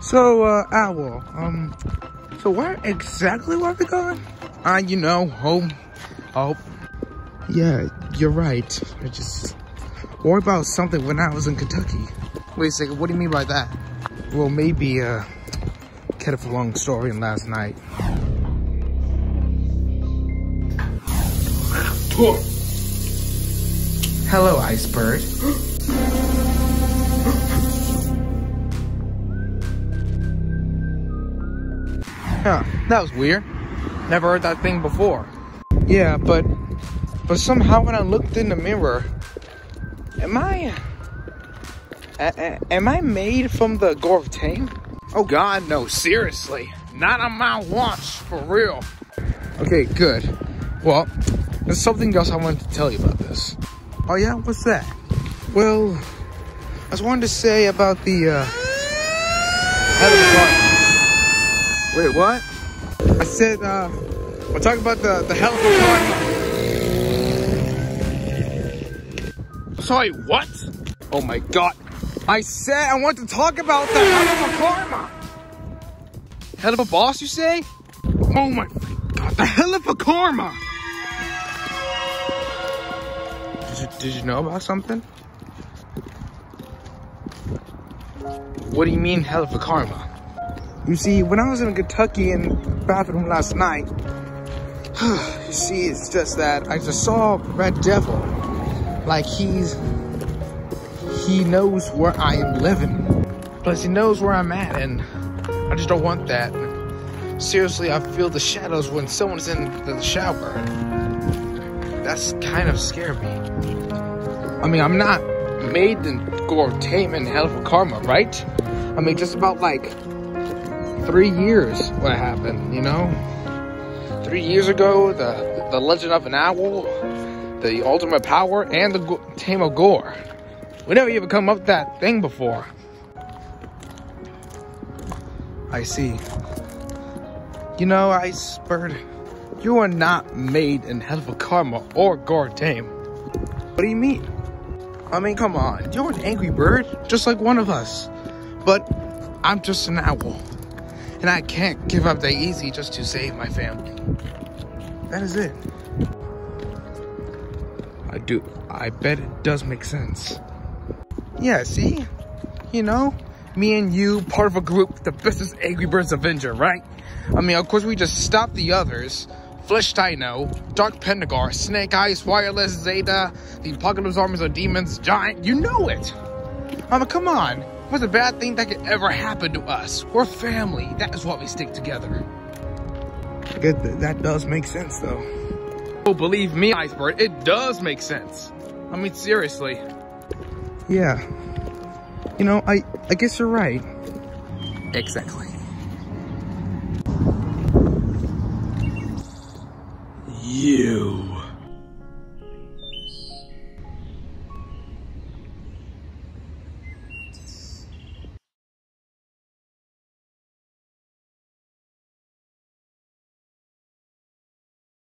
So, uh, Owl, um, so where exactly were we going? Uh, you know, home. Oh, yeah, you're right. I just worried about something when I was in Kentucky. Wait a second, what do you mean by that? Well, maybe, uh, kind of a long story in last night. Hello, Icebird. Huh, that was weird. Never heard that thing before. Yeah, but but somehow when I looked in the mirror, am I am I made from the Gortane? Oh god, no, seriously. Not on my watch, for real. Okay, good. Well, there's something else I wanted to tell you about this. Oh yeah, what's that? Well, I was wanting to say about the uh head of the Wait, what? I said, uh, we're talking about the, the hell of a Sorry, what? Oh my god. I said I want to talk about the Helluva Karma. Hell of a boss, you say? Oh my god, the Helluva Karma. Did you, did you know about something? What do you mean, Helluva Karma? You see, when I was in Kentucky in bathroom last night, you see, it's just that I just saw Red Devil. Like he's, he knows where I am living. Plus he knows where I'm at and I just don't want that. Seriously, I feel the shadows when someone's in the shower. That's kind of scared me. I mean, I'm not made in go tame and hell for karma, right? I mean, just about like three years what happened, you know? Three years ago, the, the Legend of an Owl, the Ultimate Power, and the Tame of Gore. We never even come up with that thing before. I see. You know, Icebird, you are not made in Helluva Karma or Gore Tame. What do you mean? I mean, come on. You're an angry bird, just like one of us. But I'm just an owl. And I can't give up that easy just to save my family. That is it. I do. I bet it does make sense. Yeah, see? You know, me and you, part of a group, the bestest Angry Birds Avenger, right? I mean, of course, we just stopped the others. Flesh Dino, Dark Pendagar, Snake Eyes, Wireless, Zeta, the Apocalypse Armies of Demons, Giant, you know it! I mean, come on. What's a bad thing that could ever happen to us? We're family. That is why we stick together. Good, that does make sense, though. Oh, believe me, Icebird, it does make sense. I mean, seriously. Yeah. You know, I, I guess you're right. Exactly. You